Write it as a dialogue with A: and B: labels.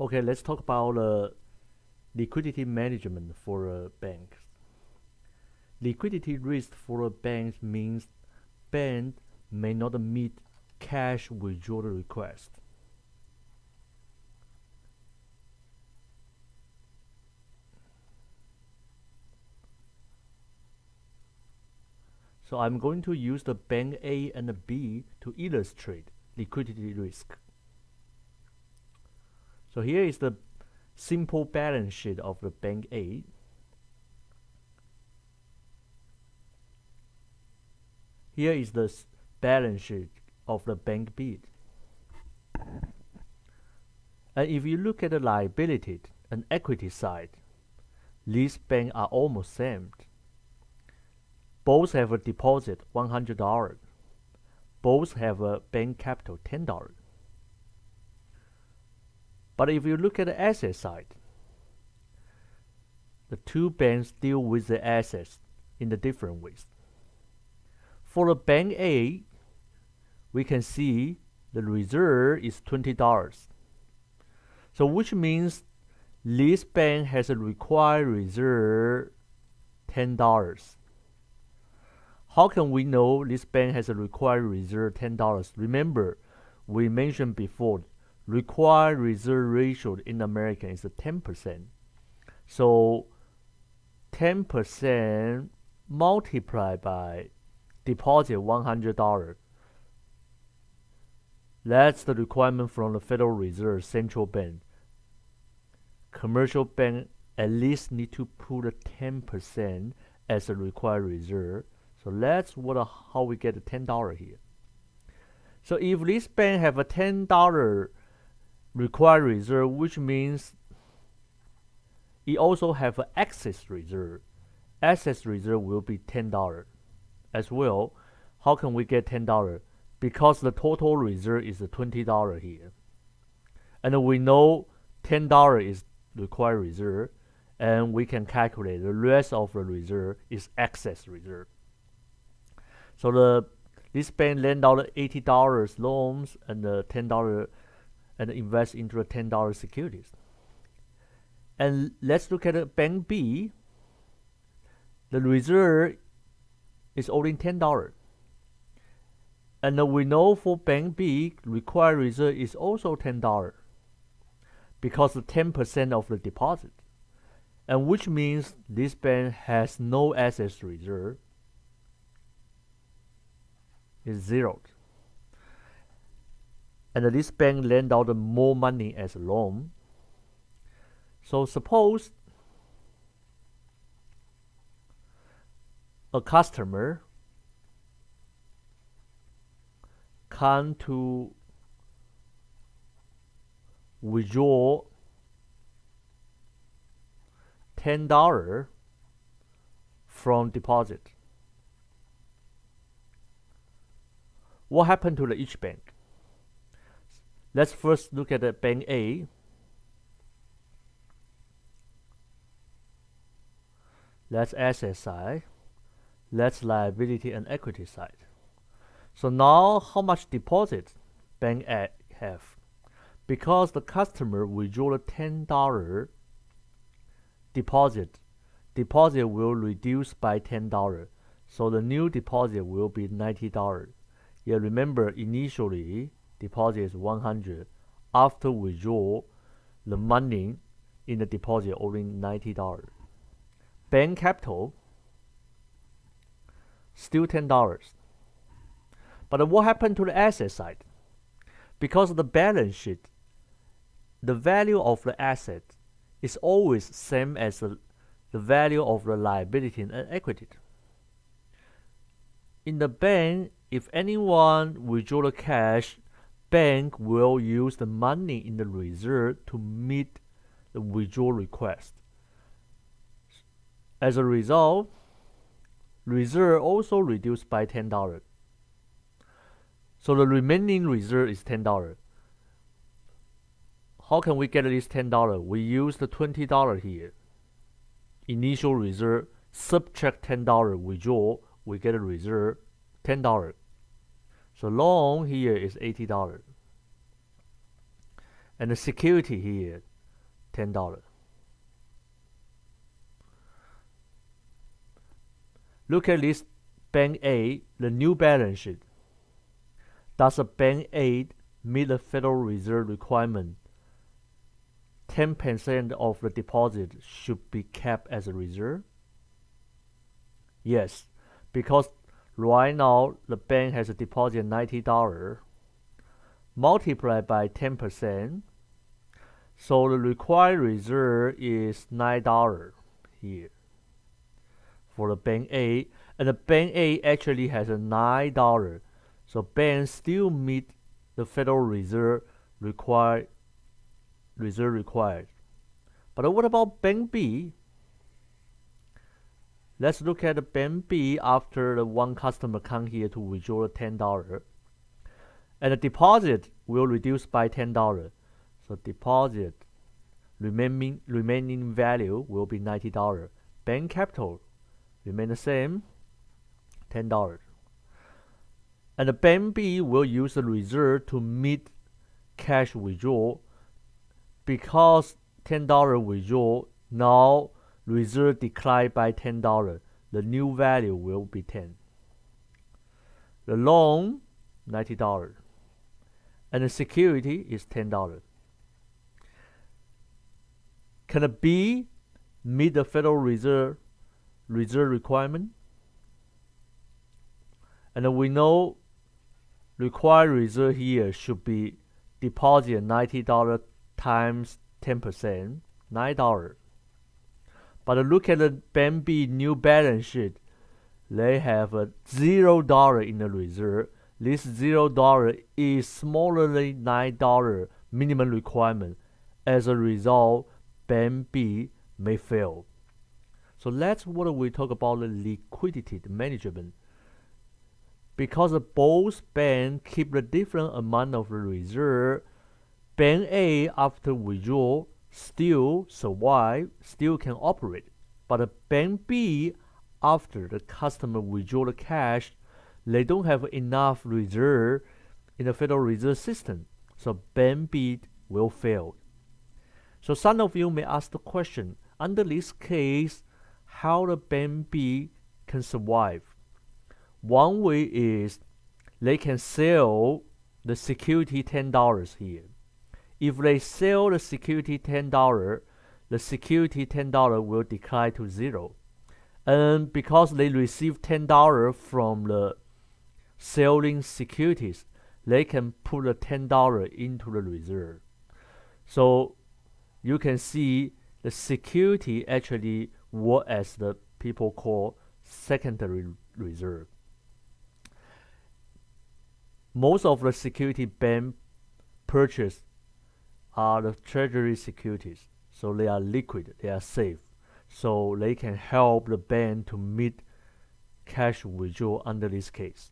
A: Okay, let's talk about uh, liquidity management for a bank. Liquidity risk for a bank means bank may not meet cash withdrawal request. So I'm going to use the bank A and B to illustrate liquidity risk. So here is the simple balance sheet of the bank A. Here is the balance sheet of the bank B. And if you look at the liability and equity side, these banks are almost same. Both have a deposit $100. Both have a bank capital $10. But if you look at the asset side, the two banks deal with the assets in the different ways. For the bank A, we can see the reserve is $20. So which means this bank has a required reserve $10. How can we know this bank has a required reserve $10? Remember, we mentioned before, required reserve ratio in American is 10%. So 10% multiplied by deposit $100. That's the requirement from the Federal Reserve Central Bank. Commercial bank at least need to put a 10% as a required reserve so that's what uh, how we get the ten dollar here. So if this bank have a ten dollar required reserve, which means it also have an excess reserve. Excess reserve will be ten dollar as well. How can we get ten dollar? Because the total reserve is twenty dollar here, and we know ten dollar is required reserve, and we can calculate the rest of the reserve is excess reserve. So the this bank lend out eighty dollars loans and the ten dollar and invest into the ten dollar securities. And let's look at bank B. The reserve is only ten dollars. And we know for bank B, required reserve is also ten dollars because of ten percent of the deposit, and which means this bank has no excess reserve is zeroed. And this bank lend out more money as a loan. So suppose a customer come to withdraw ten dollar from deposit What happened to the each bank? Let's first look at the bank A. That's asset side. That's liability and equity side. So now how much deposit bank A have? Because the customer withdraw $10 deposit, deposit will reduce by $10. So the new deposit will be $90. Yeah, remember initially deposit is 100. After withdraw, the money in the deposit only $90. Bank capital still $10. But what happened to the asset side? Because of the balance sheet, the value of the asset is always same as the, the value of the liability and equity. In the bank, if anyone withdraw the cash, bank will use the money in the reserve to meet the withdrawal request. As a result, reserve also reduced by $10. So the remaining reserve is $10. How can we get this $10? We use the $20 here. Initial reserve, subtract $10 withdraw, we get a reserve $10. So loan here is $80. and the security here, ten dollar. Look at this Bank A, the new balance sheet. Does a Bank A meet the Federal Reserve requirement? 10% of the deposit should be kept as a reserve? Yes, because right now the bank has a deposit $90 multiplied by 10%. So the required reserve is $9 here for the bank A. And the bank A actually has a $9. So bank still meet the Federal Reserve required reserve required. But what about bank B? Let's look at the bank B after the one customer come here to withdraw $10 and the deposit will reduce by $10. So deposit remaining remaining value will be $90. Bank capital remain the same, $10. And the bank B will use the reserve to meet cash withdrawal because $10 withdrawal now reserve decline by $10. The new value will be 10. The loan $90 and the security is $10. Can B meet the Federal Reserve reserve requirement? And we know required reserve here should be deposit $90 times 10%, $9. But look at the Bank B new balance sheet. They have a $0 in the reserve this zero dollar is smaller than nine dollar minimum requirement. As a result, Bank B may fail. So that's what we talk about the liquidity management. Because both banks keep a different amount of reserve, Bank A after withdrawal still survive, still can operate. But Bank B after the customer withdraw the cash they don't have enough reserve in the Federal Reserve System, so Bank B will fail. So some of you may ask the question, under this case, how the Bank B can survive? One way is they can sell the security $10 here. If they sell the security $10, the security $10 will decline to zero. And because they receive $10 from the selling securities, they can put the ten dollar into the reserve. So you can see the security actually what as the people call secondary reserve. Most of the security bank purchase are the treasury securities. So they are liquid, they are safe. So they can help the bank to meet cash withdrawal under this case.